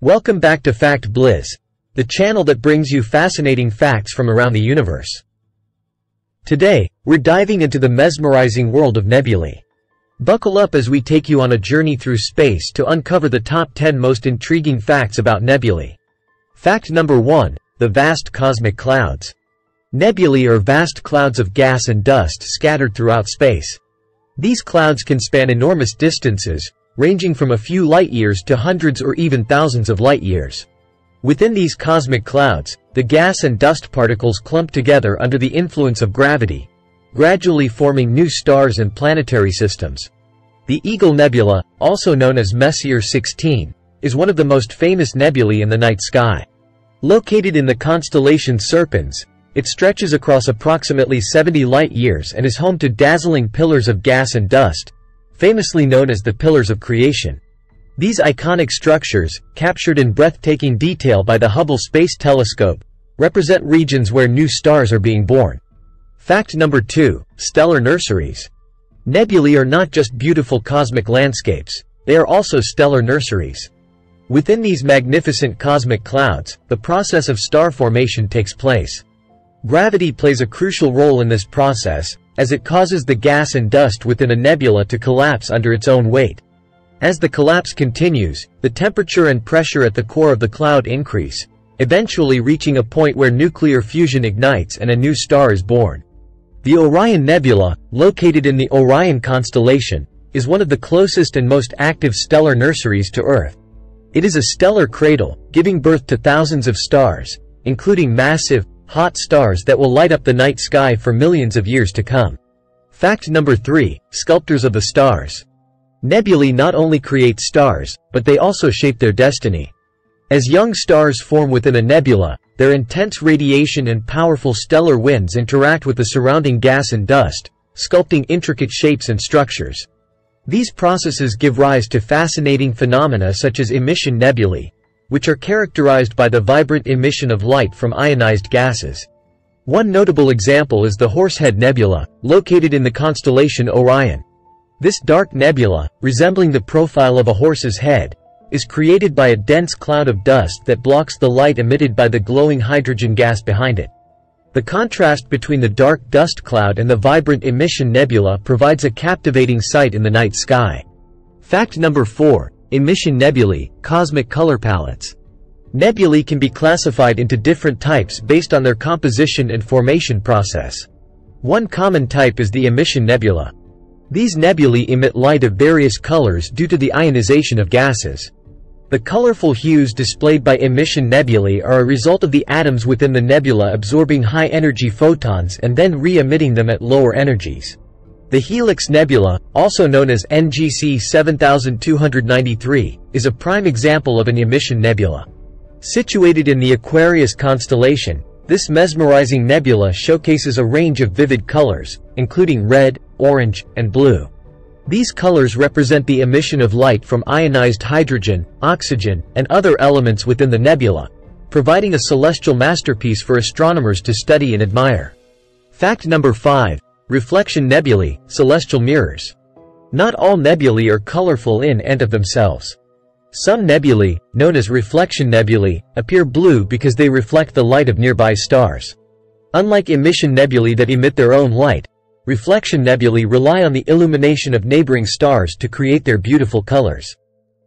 Welcome back to Fact Blizz, the channel that brings you fascinating facts from around the universe. Today, we're diving into the mesmerizing world of nebulae. Buckle up as we take you on a journey through space to uncover the top 10 most intriguing facts about nebulae. Fact number 1. The vast cosmic clouds. Nebulae are vast clouds of gas and dust scattered throughout space. These clouds can span enormous distances, ranging from a few light-years to hundreds or even thousands of light-years. Within these cosmic clouds, the gas and dust particles clump together under the influence of gravity, gradually forming new stars and planetary systems. The Eagle Nebula, also known as Messier 16, is one of the most famous nebulae in the night sky. Located in the constellation Serpens, it stretches across approximately 70 light-years and is home to dazzling pillars of gas and dust, famously known as the Pillars of Creation. These iconic structures, captured in breathtaking detail by the Hubble Space Telescope, represent regions where new stars are being born. Fact number 2. Stellar Nurseries. Nebulae are not just beautiful cosmic landscapes, they are also stellar nurseries. Within these magnificent cosmic clouds, the process of star formation takes place. Gravity plays a crucial role in this process, as it causes the gas and dust within a nebula to collapse under its own weight. As the collapse continues, the temperature and pressure at the core of the cloud increase, eventually reaching a point where nuclear fusion ignites and a new star is born. The Orion Nebula, located in the Orion constellation, is one of the closest and most active stellar nurseries to Earth. It is a stellar cradle, giving birth to thousands of stars, including massive, hot stars that will light up the night sky for millions of years to come. Fact number 3. Sculptors of the Stars. Nebulae not only create stars, but they also shape their destiny. As young stars form within a nebula, their intense radiation and powerful stellar winds interact with the surrounding gas and dust, sculpting intricate shapes and structures. These processes give rise to fascinating phenomena such as emission nebulae, which are characterized by the vibrant emission of light from ionized gases. One notable example is the Horsehead Nebula, located in the constellation Orion. This dark nebula, resembling the profile of a horse's head, is created by a dense cloud of dust that blocks the light emitted by the glowing hydrogen gas behind it. The contrast between the dark dust cloud and the vibrant emission nebula provides a captivating sight in the night sky. Fact number 4. Emission nebulae, cosmic color palettes. Nebulae can be classified into different types based on their composition and formation process. One common type is the emission nebula. These nebulae emit light of various colors due to the ionization of gases. The colorful hues displayed by emission nebulae are a result of the atoms within the nebula absorbing high-energy photons and then re-emitting them at lower energies. The Helix Nebula, also known as NGC 7293, is a prime example of an emission nebula. Situated in the Aquarius constellation, this mesmerizing nebula showcases a range of vivid colors, including red, orange, and blue. These colors represent the emission of light from ionized hydrogen, oxygen, and other elements within the nebula, providing a celestial masterpiece for astronomers to study and admire. Fact number 5. Reflection nebulae, celestial mirrors. Not all nebulae are colorful in and of themselves. Some nebulae, known as reflection nebulae, appear blue because they reflect the light of nearby stars. Unlike emission nebulae that emit their own light, reflection nebulae rely on the illumination of neighboring stars to create their beautiful colors.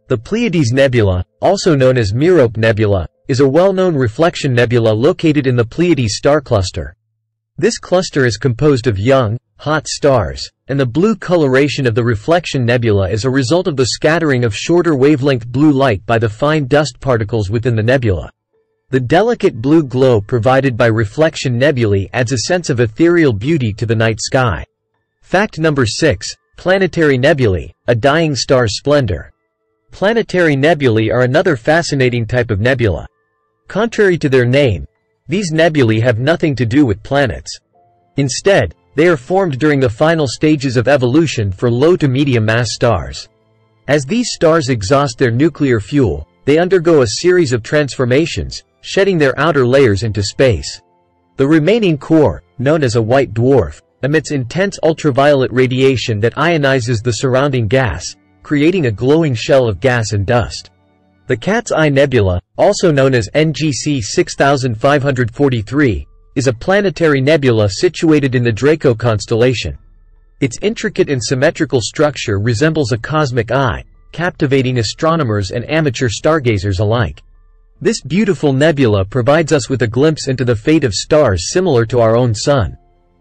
The Pleiades Nebula, also known as Merope Nebula, is a well-known reflection nebula located in the Pleiades star cluster. This cluster is composed of young, hot stars, and the blue coloration of the reflection nebula is a result of the scattering of shorter wavelength blue light by the fine dust particles within the nebula. The delicate blue glow provided by reflection nebulae adds a sense of ethereal beauty to the night sky. Fact number 6. Planetary nebulae, a dying star's splendor. Planetary nebulae are another fascinating type of nebula. Contrary to their name, these nebulae have nothing to do with planets. Instead, they are formed during the final stages of evolution for low to medium mass stars. As these stars exhaust their nuclear fuel, they undergo a series of transformations, shedding their outer layers into space. The remaining core, known as a white dwarf, emits intense ultraviolet radiation that ionizes the surrounding gas, creating a glowing shell of gas and dust. The Cat's Eye Nebula, also known as NGC 6543, is a planetary nebula situated in the Draco constellation. Its intricate and symmetrical structure resembles a cosmic eye, captivating astronomers and amateur stargazers alike. This beautiful nebula provides us with a glimpse into the fate of stars similar to our own Sun.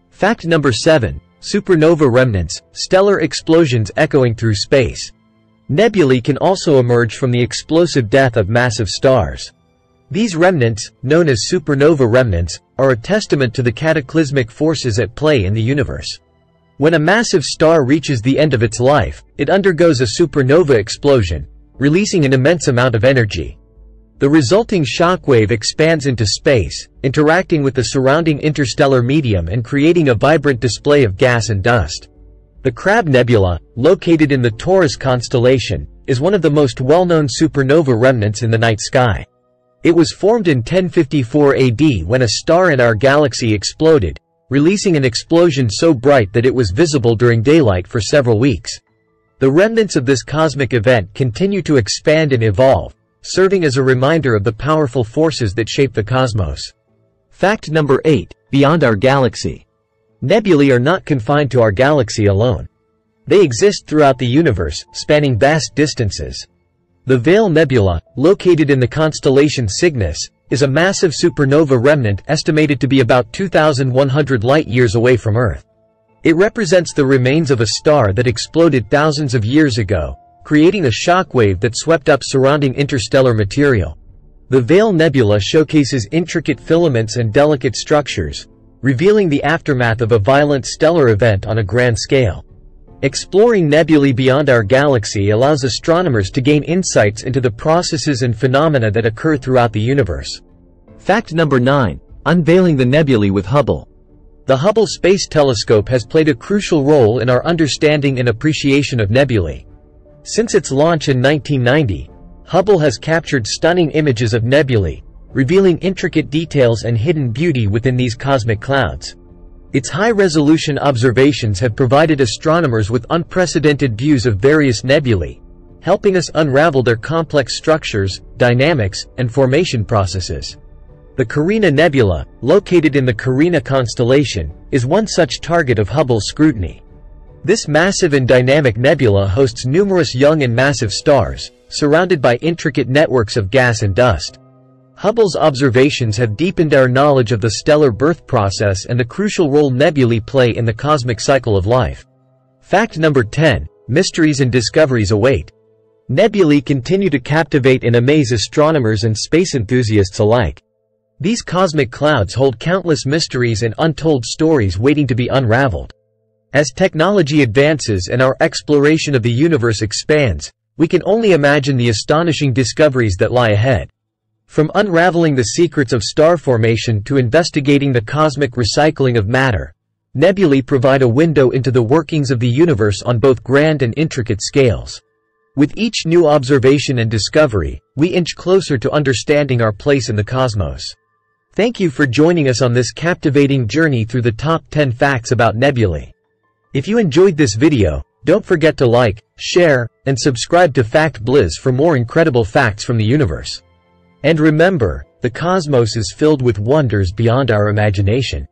Fact number 7. Supernova remnants, stellar explosions echoing through space. Nebulae can also emerge from the explosive death of massive stars. These remnants, known as supernova remnants, are a testament to the cataclysmic forces at play in the universe. When a massive star reaches the end of its life, it undergoes a supernova explosion, releasing an immense amount of energy. The resulting shockwave expands into space, interacting with the surrounding interstellar medium and creating a vibrant display of gas and dust. The Crab Nebula, located in the Taurus constellation, is one of the most well-known supernova remnants in the night sky. It was formed in 1054 AD when a star in our galaxy exploded, releasing an explosion so bright that it was visible during daylight for several weeks. The remnants of this cosmic event continue to expand and evolve, serving as a reminder of the powerful forces that shape the cosmos. Fact number 8. Beyond our galaxy. Nebulae are not confined to our galaxy alone. They exist throughout the universe, spanning vast distances. The Veil Nebula, located in the constellation Cygnus, is a massive supernova remnant estimated to be about 2,100 light-years away from Earth. It represents the remains of a star that exploded thousands of years ago, creating a shockwave that swept up surrounding interstellar material. The Veil Nebula showcases intricate filaments and delicate structures, revealing the aftermath of a violent stellar event on a grand scale. Exploring nebulae beyond our galaxy allows astronomers to gain insights into the processes and phenomena that occur throughout the universe. Fact number 9. Unveiling the nebulae with Hubble. The Hubble Space Telescope has played a crucial role in our understanding and appreciation of nebulae. Since its launch in 1990, Hubble has captured stunning images of nebulae, revealing intricate details and hidden beauty within these cosmic clouds. Its high-resolution observations have provided astronomers with unprecedented views of various nebulae, helping us unravel their complex structures, dynamics, and formation processes. The Carina Nebula, located in the Carina constellation, is one such target of Hubble's scrutiny. This massive and dynamic nebula hosts numerous young and massive stars, surrounded by intricate networks of gas and dust. Hubble's observations have deepened our knowledge of the stellar birth process and the crucial role nebulae play in the cosmic cycle of life. Fact number 10. Mysteries and discoveries await. Nebulae continue to captivate and amaze astronomers and space enthusiasts alike. These cosmic clouds hold countless mysteries and untold stories waiting to be unraveled. As technology advances and our exploration of the universe expands, we can only imagine the astonishing discoveries that lie ahead. From unraveling the secrets of star formation to investigating the cosmic recycling of matter, nebulae provide a window into the workings of the universe on both grand and intricate scales. With each new observation and discovery, we inch closer to understanding our place in the cosmos. Thank you for joining us on this captivating journey through the top 10 facts about nebulae. If you enjoyed this video, don't forget to like, share, and subscribe to Fact Blizz for more incredible facts from the universe. And remember, the cosmos is filled with wonders beyond our imagination.